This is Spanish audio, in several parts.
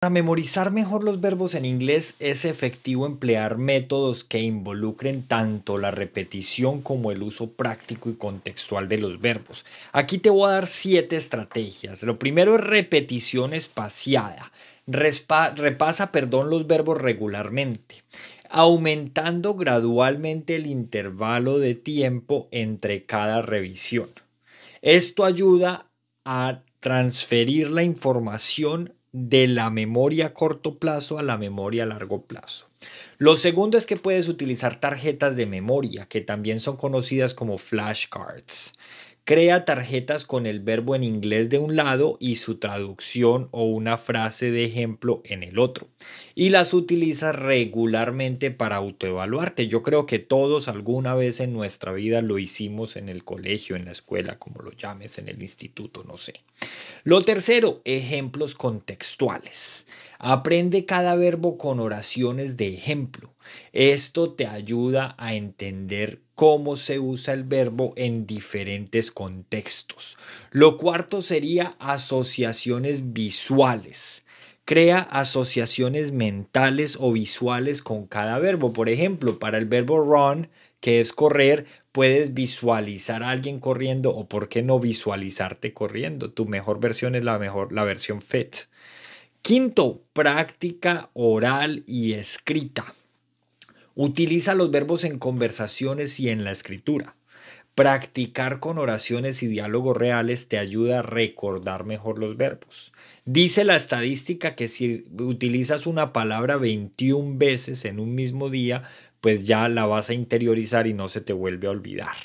Para memorizar mejor los verbos en inglés es efectivo emplear métodos que involucren tanto la repetición como el uso práctico y contextual de los verbos. Aquí te voy a dar siete estrategias. Lo primero es repetición espaciada. repasa, perdón, los verbos regularmente, aumentando gradualmente el intervalo de tiempo entre cada revisión. Esto ayuda a transferir la información de la memoria a corto plazo a la memoria a largo plazo. Lo segundo es que puedes utilizar tarjetas de memoria, que también son conocidas como flashcards. Crea tarjetas con el verbo en inglés de un lado y su traducción o una frase de ejemplo en el otro. Y las utilizas regularmente para autoevaluarte. Yo creo que todos alguna vez en nuestra vida lo hicimos en el colegio, en la escuela, como lo llames, en el instituto, no sé. Lo tercero, ejemplos contextuales. Aprende cada verbo con oraciones de ejemplo. Esto te ayuda a entender cómo se usa el verbo en diferentes contextos. Lo cuarto sería asociaciones visuales. Crea asociaciones mentales o visuales con cada verbo. Por ejemplo, para el verbo run, que es correr, puedes visualizar a alguien corriendo o por qué no visualizarte corriendo. Tu mejor versión es la mejor, la versión fit. Quinto, práctica oral y escrita. Utiliza los verbos en conversaciones y en la escritura. Practicar con oraciones y diálogos reales te ayuda a recordar mejor los verbos. Dice la estadística que si utilizas una palabra 21 veces en un mismo día, pues ya la vas a interiorizar y no se te vuelve a olvidar.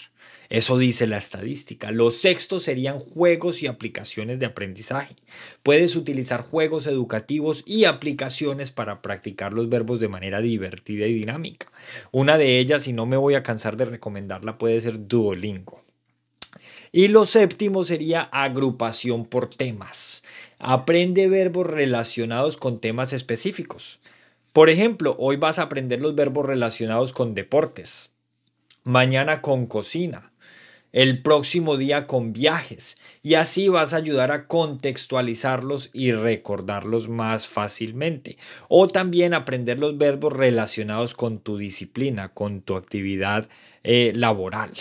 Eso dice la estadística. Los sextos serían juegos y aplicaciones de aprendizaje. Puedes utilizar juegos educativos y aplicaciones para practicar los verbos de manera divertida y dinámica. Una de ellas, y no me voy a cansar de recomendarla, puede ser Duolingo. Y lo séptimo sería agrupación por temas. Aprende verbos relacionados con temas específicos. Por ejemplo, hoy vas a aprender los verbos relacionados con deportes, mañana con cocina, el próximo día con viajes y así vas a ayudar a contextualizarlos y recordarlos más fácilmente. O también aprender los verbos relacionados con tu disciplina, con tu actividad eh, laboral.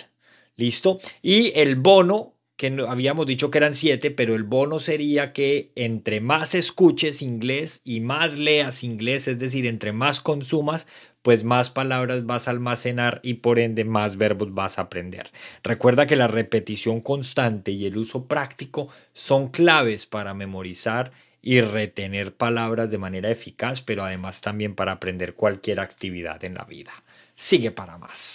¿Listo? Y el bono que habíamos dicho que eran siete, pero el bono sería que entre más escuches inglés y más leas inglés, es decir, entre más consumas, pues más palabras vas a almacenar y por ende más verbos vas a aprender. Recuerda que la repetición constante y el uso práctico son claves para memorizar y retener palabras de manera eficaz, pero además también para aprender cualquier actividad en la vida. Sigue para más.